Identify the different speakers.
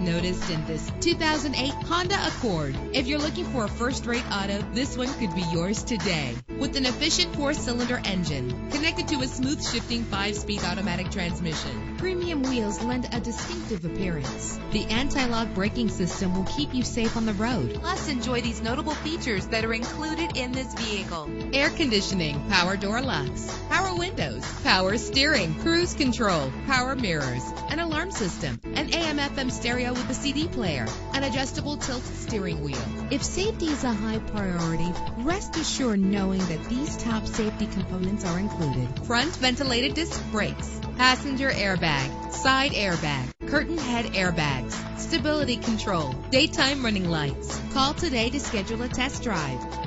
Speaker 1: noticed in this 2008 Honda Accord. If you're looking for a first-rate auto, this one could be yours today. With an efficient four-cylinder engine connected to a smooth shifting five-speed automatic transmission, premium wheels lend a distinctive appearance. The anti-lock braking system will keep you safe on the road. Plus, enjoy these notable features that are included in this vehicle. Air conditioning, power door locks, power windows, power steering, cruise control, power mirrors, an alarm system, an AM FM stereo with a CD player, an adjustable tilt steering wheel. If safety is a high priority, rest assured knowing that these top safety components are included. Front ventilated disc brakes, passenger airbag, side airbag, curtain head airbags, stability control, daytime running lights. Call today to schedule a test drive.